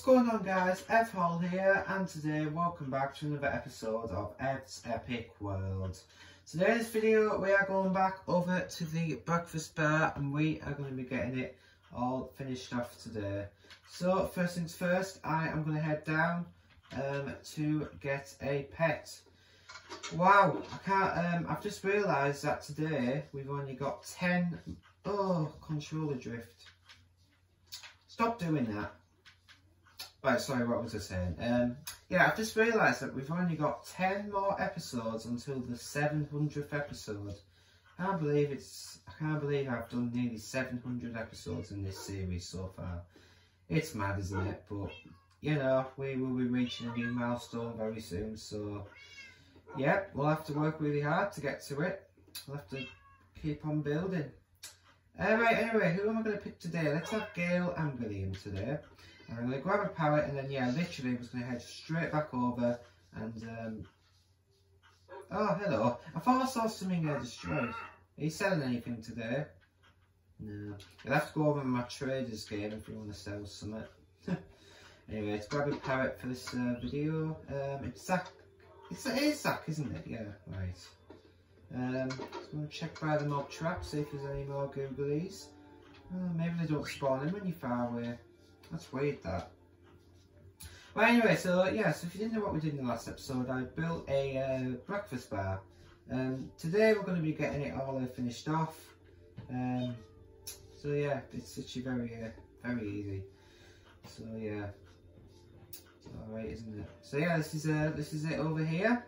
What's going on guys, Ev Hall here and today welcome back to another episode of Ev's Epic World. Today's video we are going back over to the breakfast bar and we are going to be getting it all finished off today. So first things first, I am going to head down um, to get a pet. Wow, I can't, um, I've just realised that today we've only got 10, oh, controller drift. Stop doing that. Right, sorry, what was I saying? Um, yeah, I've just realised that we've only got 10 more episodes until the 700th episode. I can't believe it's, I can't believe I've done nearly 700 episodes in this series so far. It's mad, isn't it? But, you know, we will be reaching a new milestone very soon, so, yeah, we'll have to work really hard to get to it. We'll have to keep on building. Alright, uh, anyway, who am I going to pick today? Let's have Gail and William today. I'm going to grab a parrot and then, yeah, literally, I'm just going to head straight back over and, um, oh, hello. I thought I saw something uh, destroyed. Are you selling anything today? No. You'll have to go over my traders game if you want to sell something. anyway, let's grab a parrot for this uh, video. Um, it's Zach. It's, it is Zach, isn't it? Yeah, right. Um, just going to check by the mob trap, see if there's any more googlies. Oh, maybe they don't spawn in when you're far away. That's weird, that. Well, anyway, so yeah, so if you didn't know what we did in the last episode, I built a uh, breakfast bar. Um, today we're going to be getting it all uh, finished off. Um, so yeah, it's actually very, uh, very easy. So yeah, it's alright, isn't it? So yeah, this is uh, this is it over here.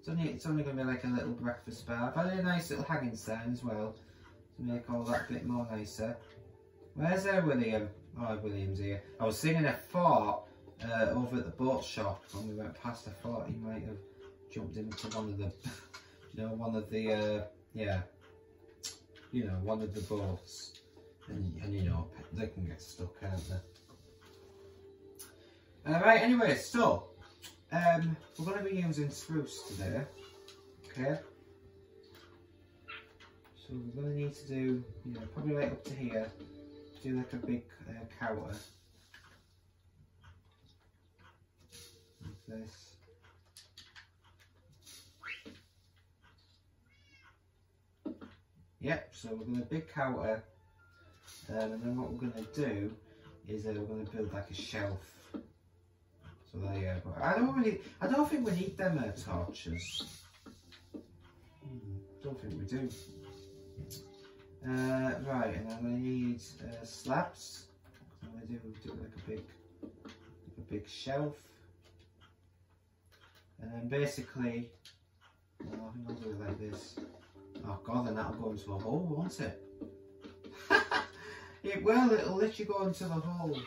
It's only it's only going to be like a little breakfast bar. I've a nice little hanging sign as well to make all that a bit more nicer. Where's there William? Oh, William's here. I was singing a fart uh, over at the boat shop when we went past. I thought he might have jumped into one of the, you know, one of the, uh, yeah, you know, one of the boats. And, and you know, they can get stuck, can't they? Alright, anyway, so, um, we're going to be using spruce today, okay? So we're going to need to do, you know, probably right up to here do like a big uh, counter. Like this. Yep, so we're going to big counter um, and then what we're going to do is uh, we're going to build like a shelf. So there you go. I don't really, I don't think we need them uh, torches. Hmm, don't think we do. Uh, right, and I'm going to need uh, slabs. I'm going to do, do like a big, like a big shelf. And then basically, well, I think I'll do it like this. Oh god, then that'll go into a hole, won't it? it will, it'll literally go into the hole.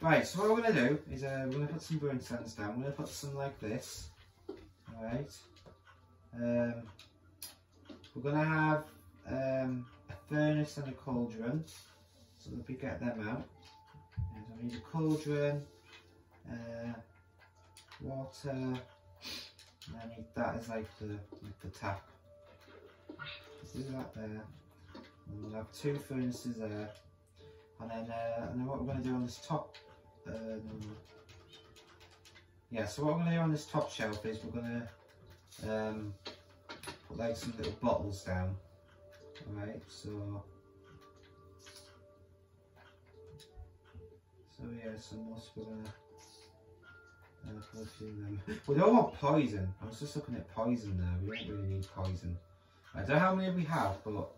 Right, so what we're going to do is uh, we're going to put some burnt sands down. We're going to put some like this. Alright. Um, we're going to have um, a furnace and a cauldron. So let me get them out. And I need a cauldron, uh, water, and I need that as like the, like the tap. Let's do that there. And we'll have two furnaces there. And then, uh, and then what we're going to do on this top, uh, yeah, so what we're going to do on this top shelf is we're going to um, put like some little bottles down. Right, so so yeah, so most we're gonna uh, them. We don't want poison. I was just looking at poison there. We don't really need poison. I don't know how many we have, but oh,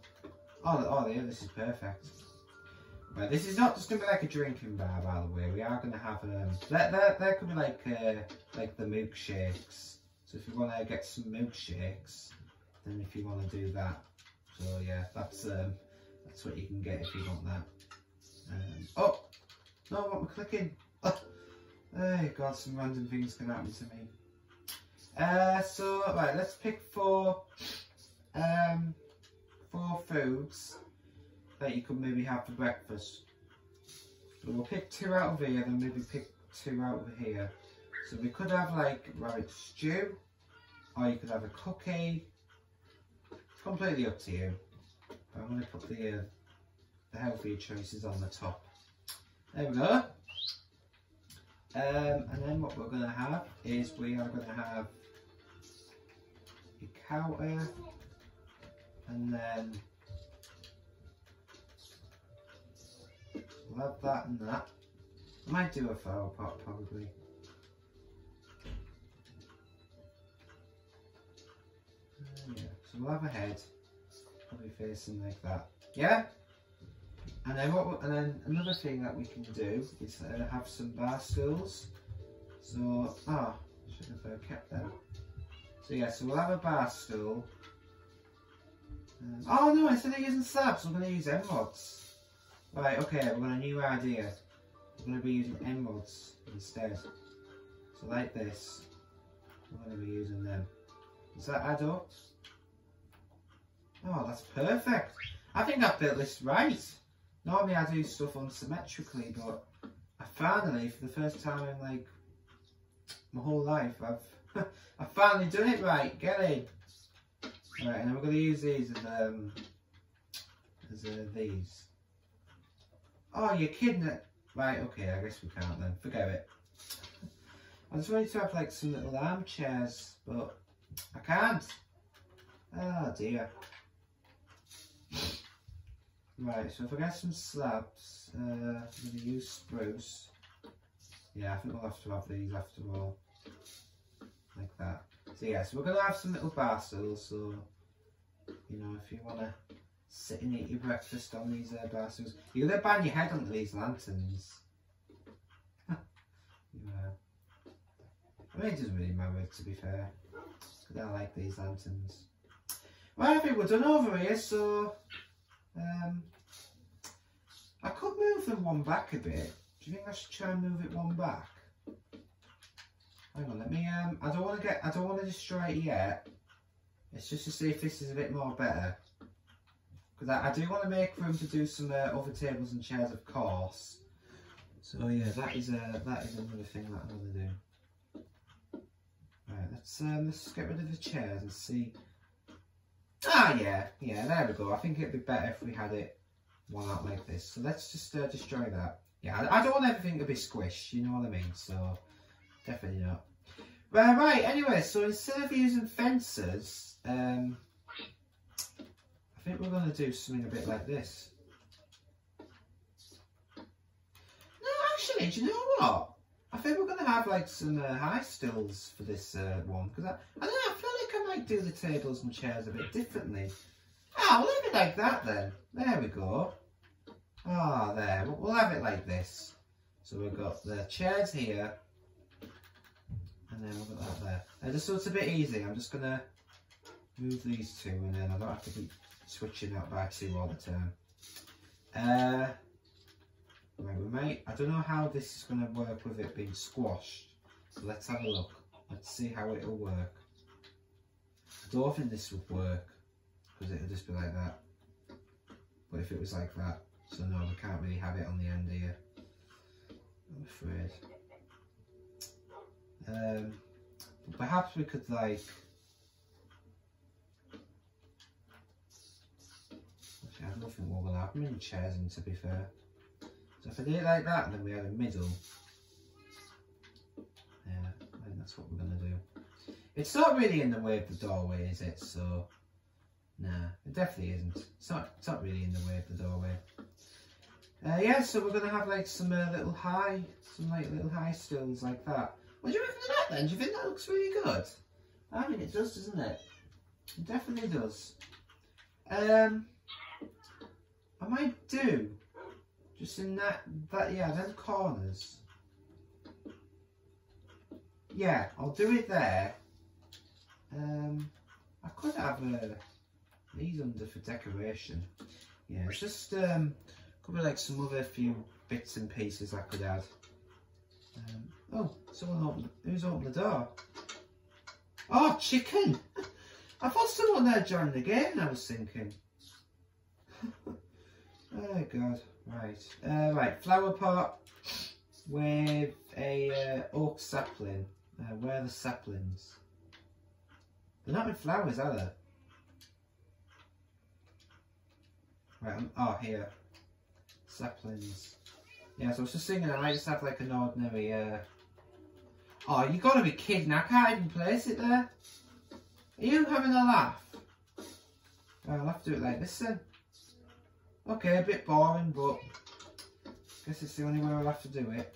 oh yeah, this is perfect. Right, this is not just gonna be like a drinking bar, by the way. We are gonna have um, there, there, there could be like uh, like the milkshakes. So if you want to get some milkshakes, then if you want to do that, so yeah, that's um, that's what you can get if you want that. Um, oh, no, what am I clicking? Oh, oh God, some random things can happen to me. Uh, so right, let's pick four, um, four foods that you could maybe have for breakfast. We'll pick two out of here, then maybe pick two out of here. So we could have like rabbit stew, or you could have a cookie, completely up to you. But I'm going to put the, uh, the healthier choices on the top. There we go. Um, and then what we're going to have is we are going to have a counter and then we'll have that and that. I might do a flower pot probably. Yeah, so we'll have a head probably facing like that. Yeah? And then what? And then another thing that we can do is uh, have some bar stools. So, ah, oh, should have uh, kept them. So yeah, so we'll have a bar stool. Um, oh no, instead of using slabs, we're going to use emeralds. Right, okay, we've got a new idea. We're going to be using emeralds instead. So like this, we're going to be using them. Does that add up? Oh, that's perfect. I think I've built this right. Normally I do stuff unsymmetrically, but I finally, for the first time in like my whole life, I've I've finally done it right. Get in. Right, and then we're going to use these as um as uh, these. Oh, you're kidding it. Right, okay, I guess we can't then. Forget it. I just wanted to have like some little armchairs, but I can't. Oh dear. Right, so if I get some slabs, uh, I'm going to use spruce. Yeah, I think we'll have to have these after all. Like that. So yeah, so we're going to have some little bar so, you know, if you want to sit and eat your breakfast on these uh, bar. You're going to bang your head onto these lanterns. yeah. I mean, it doesn't really matter, to be fair. Because I like these lanterns. Well, I think we're done over here, so um, I could move the one back a bit. Do you think I should try and move it one back? Hang on, let me, um, I don't want to get, I don't want to destroy it yet. It's just to see if this is a bit more better. Because I, I, do want to make room to do some uh, other tables and chairs, of course. So yeah, that is, uh, that is another thing that I want to do. Right, let's, um, let's get rid of the chairs and see Ah, yeah, yeah, there we go. I think it'd be better if we had it one out like this. So let's just uh, destroy that. Yeah, I, don't want everything to be squished, you know what I mean? So, definitely not. Well, right, anyway, so instead of using fences, um, I think we're going to do something a bit like this. No, actually, do you know what? I think we're going to have like some uh, high stills for this uh, one because I, I don't know, Like I do the tables and chairs a bit differently. Ah, we'll leave it like that then. There we go. Ah, oh, there. We'll have it like this. So we've got the chairs here and then we've got that there. Uh, just so it's a bit easy, I'm just going to move these two and then I don't have to keep switching out by two all the time. Uh, Right, we might, I don't know how this is going to work with it being squashed. So let's have a look. Let's see how it'll work. I don't think this would work because it'll just be like that. But if it was like that, so no, we can't really have it on the end here. I'm afraid. Um, perhaps we could like I don't think we're gonna have many chairs in to be fair. So if I did it like that, then we have a middle. Yeah, I think that's what we're going to do. It's not really in the way of the doorway, is it? So, nah, it definitely isn't. It's not, it's not really in the way of the doorway. Uh, yeah, so we're going to have like some uh, little high, some like little high stills like that. What do you reckon of that then? Do you think that looks really good? I mean, it does, doesn't it? It definitely does. Um, I might do just in that, that yeah, them corners. Yeah, I'll do it there. Um, I could have uh, these under for decoration. Yeah, it's just um, could be like some other few bits and pieces I could add. Um, oh, someone opened. Who's opened the door? Oh, chicken! I thought someone there joined the game. I was thinking. oh God. Right, uh, right, flower pot with a uh, oak sapling. Uh, where are the saplings? They're not in flowers, are they? Right, um, oh, here. Saplings. Yeah, so I was just thinking I might just have like an ordinary uh, Oh, you gotta be kidding. I can't even place it there. Are you having a laugh? I'll have to do it like this then. Okay, a bit boring, but I guess it's the only way I'll have to do it.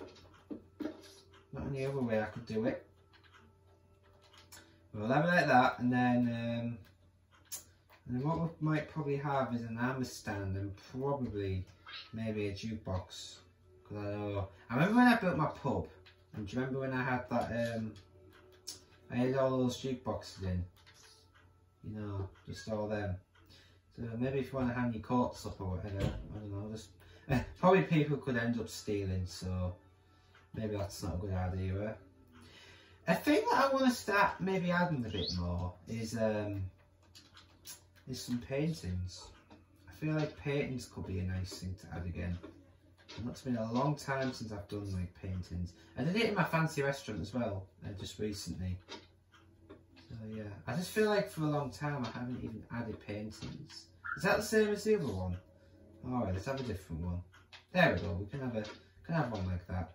Not any other way I could do it. We'll have like that, and then, um, and then what we might probably have is an armor stand and probably maybe a jukebox. Cause I know, I remember when I built my pub, and do you remember when I had that, um, I had all those jukeboxes in? You know, just all them. So maybe if you want to hang your coats up or whatever, I don't know, just, probably people could end up stealing, so maybe that's not a good idea. Eh? A thing that I want to start maybe adding a bit more is um, is some paintings. I feel like paintings could be a nice thing to add again. It's been a long time since I've done like paintings. I did it in my fancy restaurant as well, uh, just recently. So yeah, I just feel like for a long time I haven't even added paintings. Is that the same as the other one? Alright, let's have a different one. There we go, we can have a can have one like that.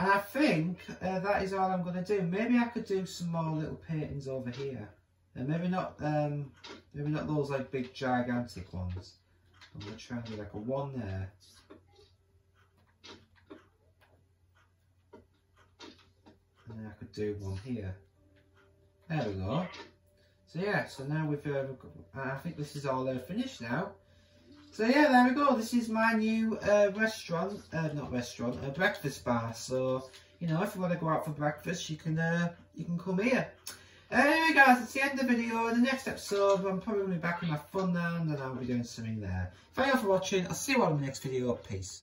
And I think uh, that is all I'm going to do. Maybe I could do some more little paintings over here. And maybe not um, maybe not those like big gigantic ones. I'm going to try and do like a one there. And then I could do one here. There we go. So yeah, so now we've, uh, I think this is all uh, finished now. So yeah, there we go. This is my new uh, restaurant, uh, not restaurant, a breakfast bar. So you know, if you want to go out for breakfast, you can uh, you can come here. Anyway, guys, it's the end of the video. In the next episode, I'm probably gonna be back in my fun land, and I'll be doing something there. Thank you all for watching. I'll see you all in the next video. Peace.